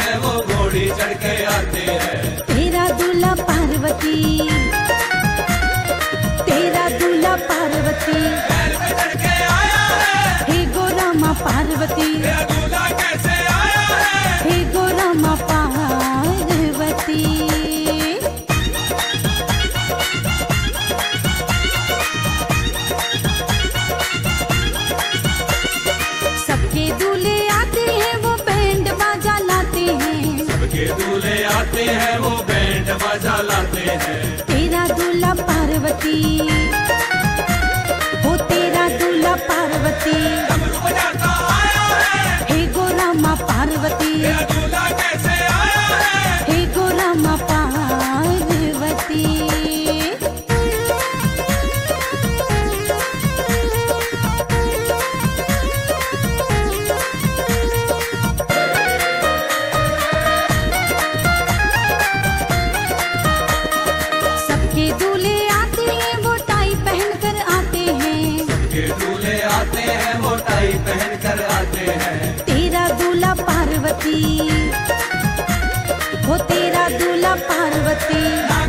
है वो घोड़ी चढ़ के आते हैं। तेरा दूल्हा पार्वती। के दूल्हे आते हैं वो बैंड बजा लाते हैं। तेरा दूल्हा पार्वती वो तेरा दूल्हा पार्वती। हे। गोरा माँ पार्वती। दूल्हे आते हैं, मोटाई पहन कर आते हैं। तेरा दूल्हा पार्वती हो तेरा दूल्हा पार्वती।